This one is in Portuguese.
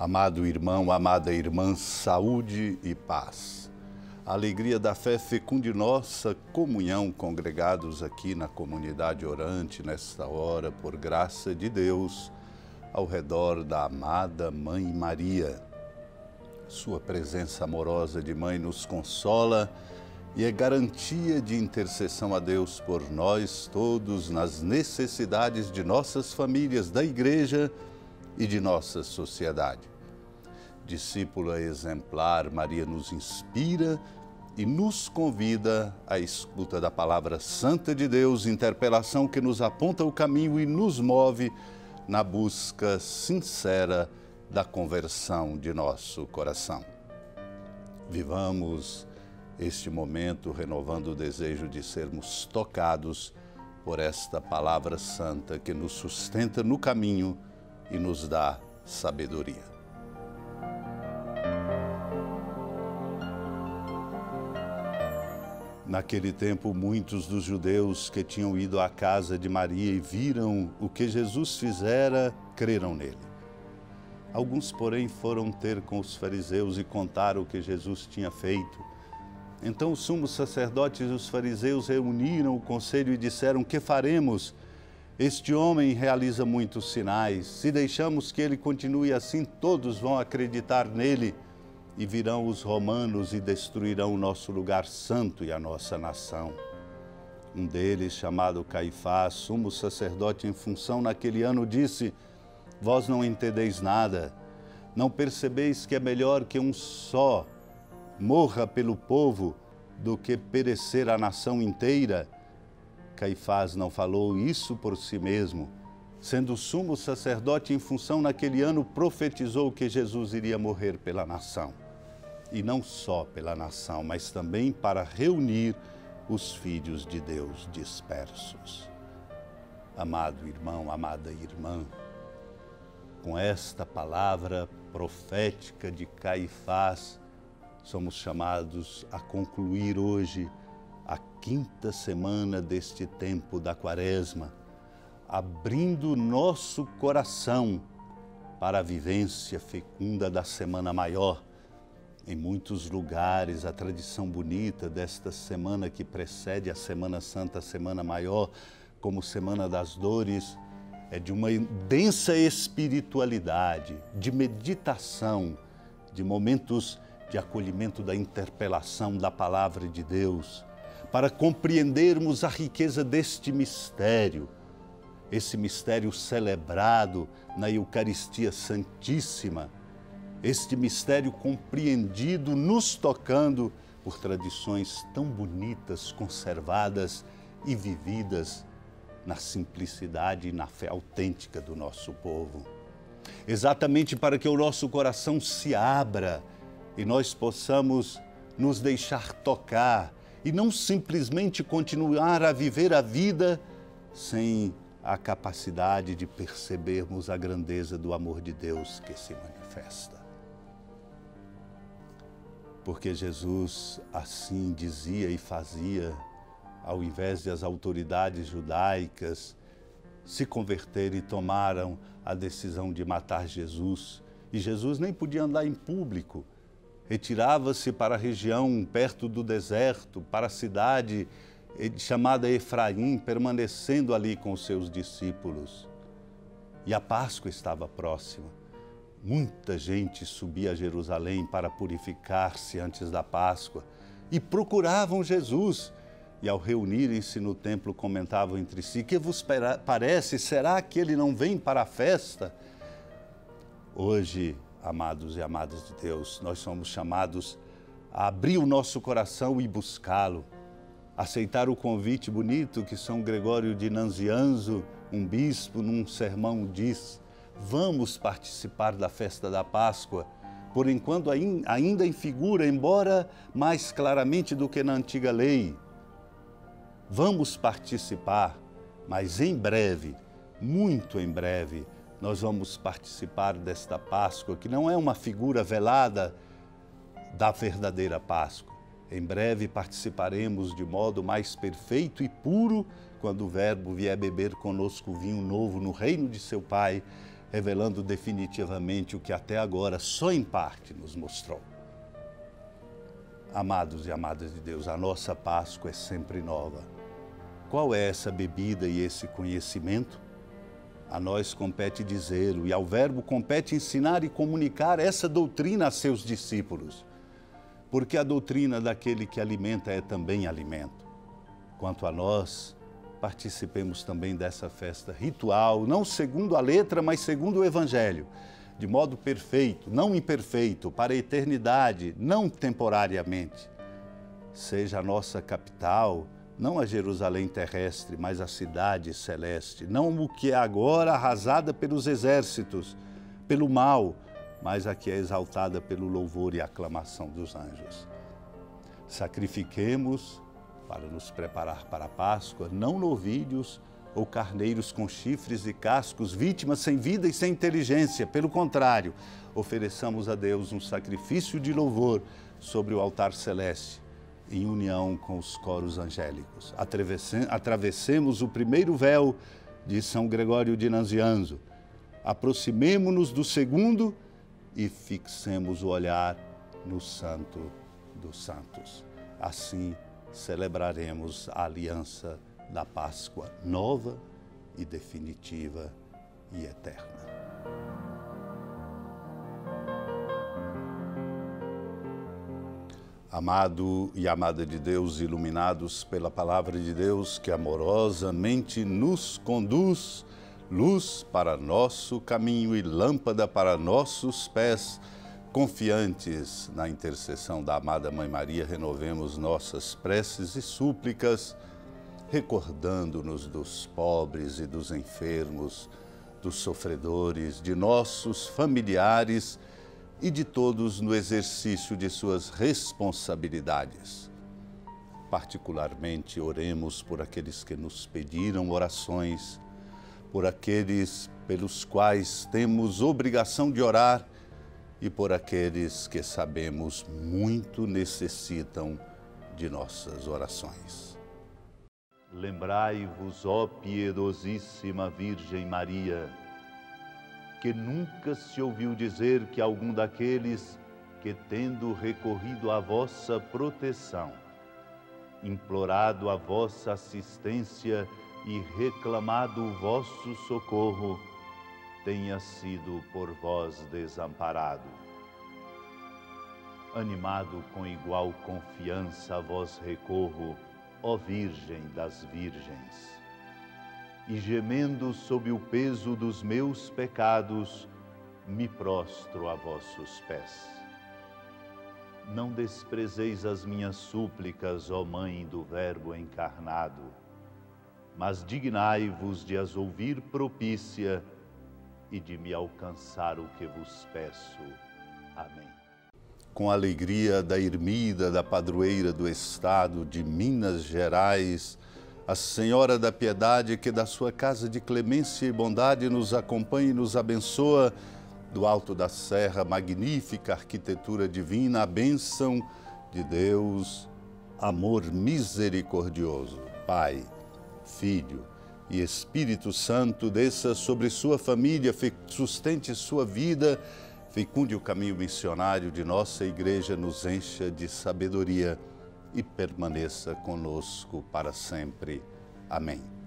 Amado irmão, amada irmã, saúde e paz. A alegria da fé fecunde nossa comunhão congregados aqui na comunidade orante nesta hora, por graça de Deus, ao redor da amada Mãe Maria. Sua presença amorosa de mãe nos consola e é garantia de intercessão a Deus por nós todos nas necessidades de nossas famílias, da igreja e de nossa sociedade. Discípula exemplar, Maria nos inspira e nos convida à escuta da palavra santa de Deus, interpelação que nos aponta o caminho e nos move na busca sincera da conversão de nosso coração. Vivamos este momento renovando o desejo de sermos tocados por esta palavra santa que nos sustenta no caminho e nos dá sabedoria. Naquele tempo, muitos dos judeus que tinham ido à casa de Maria e viram o que Jesus fizera, creram nele. Alguns, porém, foram ter com os fariseus e contaram o que Jesus tinha feito. Então os sumos sacerdotes e os fariseus reuniram o conselho e disseram: Que faremos? Este homem realiza muitos sinais. Se deixamos que ele continue assim, todos vão acreditar nele e virão os romanos e destruirão o nosso lugar santo e a nossa nação. Um deles, chamado Caifás, sumo sacerdote em função naquele ano, disse: Vós não entendeis nada, não percebeis que é melhor que um só morra pelo povo do que perecer a nação inteira? Caifás não falou isso por si mesmo. Sendo sumo sacerdote em função naquele ano, profetizou que Jesus iria morrer pela nação. E não só pela nação, mas também para reunir os filhos de Deus dispersos. Amado irmão, amada irmã, com esta palavra profética de Caifás, somos chamados a concluir hoje a quinta semana deste tempo da Quaresma, abrindo nosso coração para a vivência fecunda da Semana Maior. Em muitos lugares, a tradição bonita desta semana que precede a Semana Santa, a Semana Maior, como Semana das Dores, é de uma densa espiritualidade, de meditação, de momentos de acolhimento da interpelação da palavra de Deus para compreendermos a riqueza deste mistério, esse mistério celebrado na Eucaristia Santíssima, este mistério compreendido, nos tocando por tradições tão bonitas, conservadas e vividas na simplicidade e na fé autêntica do nosso povo. Exatamente para que o nosso coração se abra e nós possamos nos deixar tocar e não simplesmente continuar a viver a vida sem a capacidade de percebermos a grandeza do amor de Deus que se manifesta. Porque Jesus assim dizia e fazia, ao invés de as autoridades judaicas se converterem e tomaram a decisão de matar Jesus, e Jesus nem podia andar em público, retirava-se para a região perto do deserto, para a cidade eh, chamada Efraim, permanecendo ali com seus discípulos. E a Páscoa estava próxima. Muita gente subia a Jerusalém para purificar-se antes da Páscoa e procuravam Jesus. E ao reunirem-se no templo, comentavam entre si: Que vos parece? Será que ele não vem para a festa? Hoje, amados e amadas de Deus, nós somos chamados a abrir o nosso coração e buscá-lo, aceitar o convite bonito que São Gregório de Nanzianzo, um bispo, num sermão diz: vamos participar da festa da Páscoa, por enquanto ainda em figura, embora mais claramente do que na antiga lei. Vamos participar, mas em breve, muito em breve, nós vamos participar desta Páscoa, que não é uma figura velada da verdadeira Páscoa. Em breve participaremos de modo mais perfeito e puro quando o Verbo vier beber conosco vinho novo no reino de seu Pai, revelando definitivamente o que até agora só em parte nos mostrou. Amados e amadas de Deus, a nossa Páscoa é sempre nova. Qual é essa bebida e esse conhecimento? A nós compete dizê-lo e ao Verbo compete ensinar e comunicar essa doutrina a seus discípulos. Porque a doutrina daquele que alimenta é também alimento. Quanto a nós, participemos também dessa festa ritual, não segundo a letra, mas segundo o Evangelho, de modo perfeito, não imperfeito, para a eternidade, não temporariamente. Seja a nossa capital, não a Jerusalém terrestre, mas a cidade celeste, não o que é agora arrasada pelos exércitos, pelo mal, mas a que é exaltada pelo louvor e aclamação dos anjos. Sacrifiquemos para nos preparar para a Páscoa, não novilhos ou carneiros com chifres e cascos, vítimas sem vida e sem inteligência. Pelo contrário, ofereçamos a Deus um sacrifício de louvor sobre o altar celeste em união com os coros angélicos. Atravessemos o primeiro véu de São Gregório de Nazianzo. Aproximemo-nos do segundo e fixemos o olhar no Santo dos Santos. Assim celebraremos a aliança da Páscoa nova e definitiva e eterna. Amado e amada de Deus, iluminados pela palavra de Deus que amorosamente nos conduz, luz para nosso caminho e lâmpada para nossos pés, confiantes na intercessão da amada Mãe Maria, renovemos nossas preces e súplicas, recordando-nos dos pobres e dos enfermos, dos sofredores, de nossos familiares e de todos no exercício de suas responsabilidades. Particularmente, oremos por aqueles que nos pediram orações, por aqueles pelos quais temos obrigação de orar e por aqueles que sabemos muito necessitam de nossas orações. Lembrai-vos, ó piedosíssima Virgem Maria, que nunca se ouviu dizer que algum daqueles que, tendo recorrido à vossa proteção, implorado a vossa assistência e reclamado o vosso socorro, tenha sido por vós desamparado. Animado com igual confiança a vós recorro, ó Virgem das Virgens e gemendo sob o peso dos meus pecados, me prostro a vossos pés. Não desprezeis as minhas súplicas, ó Mãe do Verbo encarnado, mas dignai-vos de as ouvir propícia e de me alcançar o que vos peço. Amém. Com a alegria da ermida da padroeira do Estado de Minas Gerais, a Senhora da Piedade, que da sua casa de clemência e bondade nos acompanha e nos abençoa, do alto da serra, magnífica arquitetura divina, a bênção de Deus, amor misericordioso, Pai, Filho e Espírito Santo, desça sobre sua família, sustente sua vida, fecunde o caminho missionário de nossa igreja, nos encha de sabedoria e permaneça conosco para sempre. Amém.